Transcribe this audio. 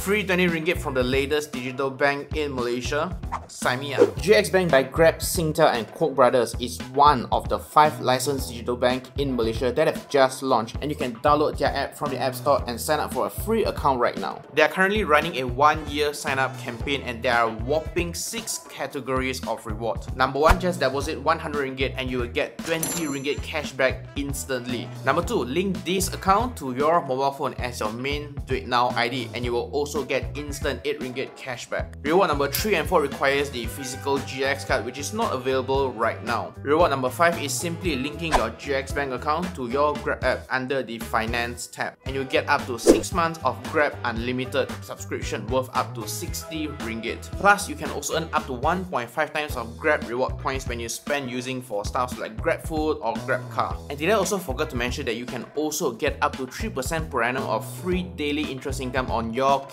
Free 20 ringgit from the latest digital bank in Malaysia? Sign me up. GX Bank by Grab, Singtel and Kuok Brothers is one of the 5 licensed digital bank in Malaysia that have just launched and you can download their app from the App Store and sign up for a free account right now. They are currently running a one year sign up campaign and there are whopping 6 categories of reward. Number 1, just deposit 100 ringgit and you will get 20 ringgit cashback instantly. Number 2, link this account to your mobile phone as your main DuitNow ID and you will also get instant 8 ringgit cashback. Reward number 3 and 4 requires the physical GX card which is not available right now. Reward number 5 is simply linking your GX bank account to your Grab app under the finance tab and you get up to 6 months of Grab unlimited subscription worth up to 60 ringgit. Plus you can also earn up to 1.5 times of Grab reward points when you spend using for stuff like Grab Food or Grab Car. And did I also forget to mention that you can also get up to 3% per annum of free daily interest income on your